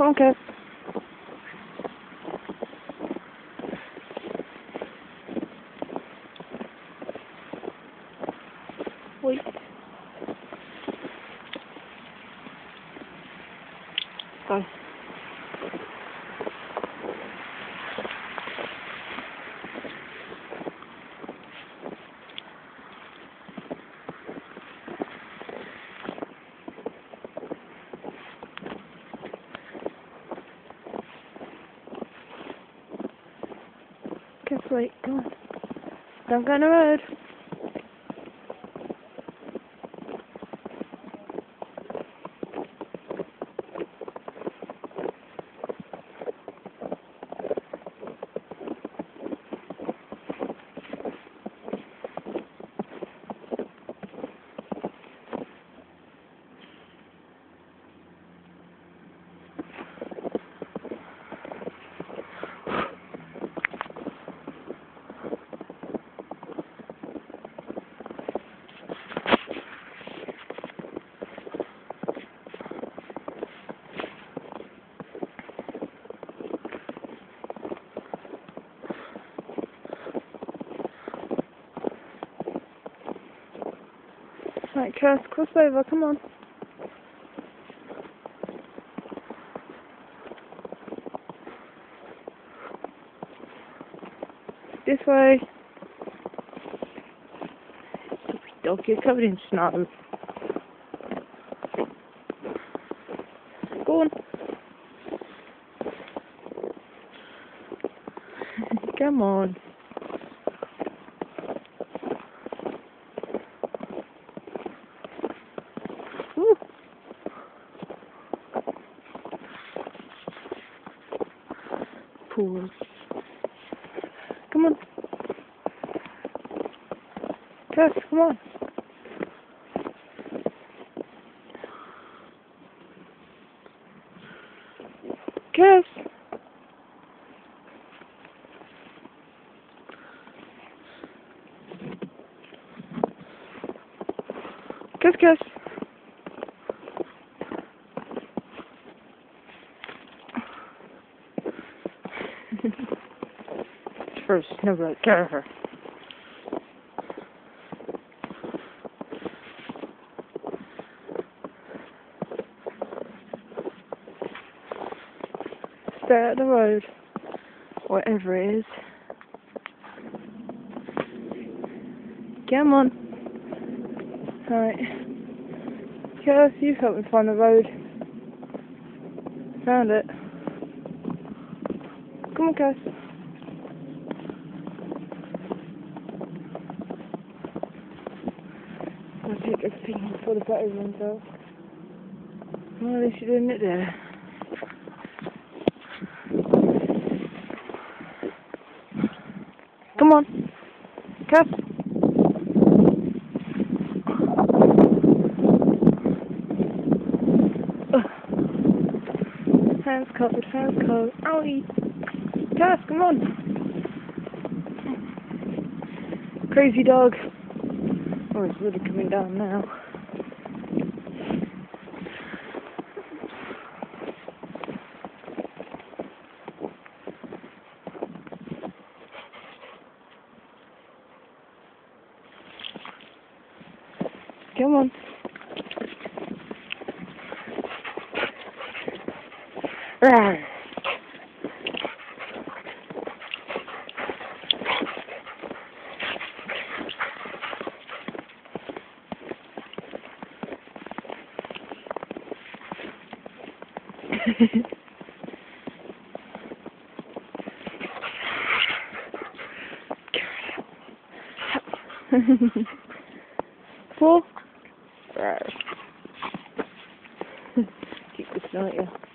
Okay. Wait. Go. Wait, come on. Don't go on the road. Right, Chas, cross over, come on. This way. Dog, you're covered in snow. Go on. come on. Pools. Come on. Tess, come on. Kiss. Kiss, kiss. First, get her. Stay at the road, whatever it is. Come on. Right. Cass, you help me find the road. Found it. Come on, Cass. Take everything before the battery runs out. Well, at least you're doing it there. Come on. Ugh. Hands covered, hands covered. Owie! Cass, come on! Crazy dog. Oh, it's really coming down now. Come on. Rawr. Four. Keep this out you.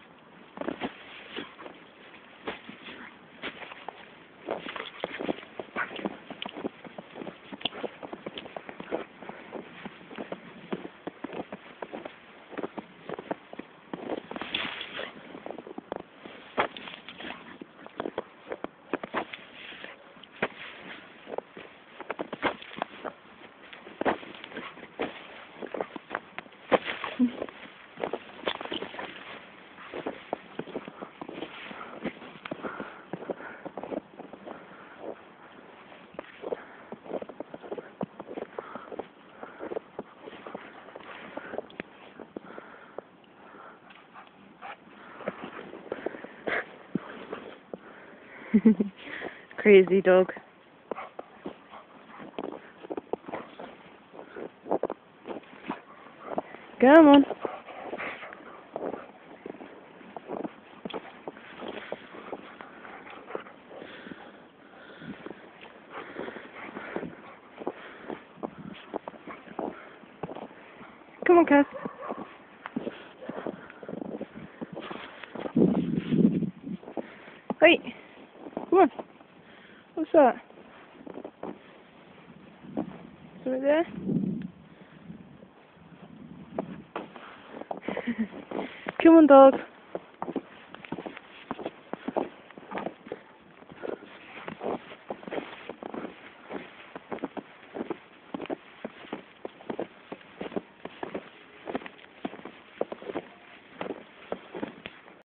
Crazy dog. Come on. Come on, Cass. Wait. Come on. What's that? It there? Come on, dog.